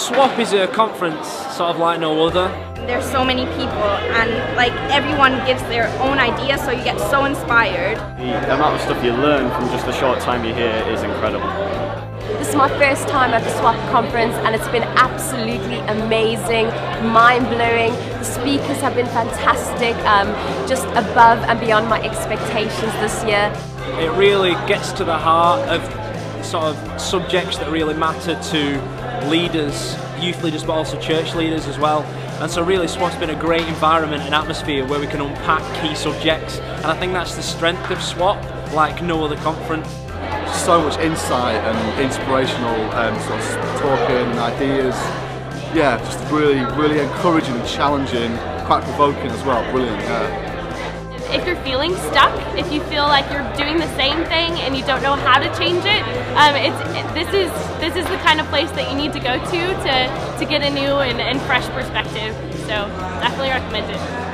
SWAP is a conference sort of like no other. There's so many people and like everyone gives their own idea so you get so inspired. The amount of stuff you learn from just the short time you're here is incredible. This is my first time at the SWAP conference and it's been absolutely amazing, mind-blowing. The speakers have been fantastic, um, just above and beyond my expectations this year. It really gets to the heart of sort of subjects that really matter to leaders, youth leaders but also church leaders as well. And so really SWAP's been a great environment and atmosphere where we can unpack key subjects and I think that's the strength of SWAP like no other conference. So much insight and inspirational um, sort of talking, ideas. Yeah, just really, really encouraging and challenging, quite provoking as well. Brilliant, yeah if you're feeling stuck, if you feel like you're doing the same thing and you don't know how to change it, um, it's this is this is the kind of place that you need to go to to to get a new and, and fresh perspective. So definitely recommend it.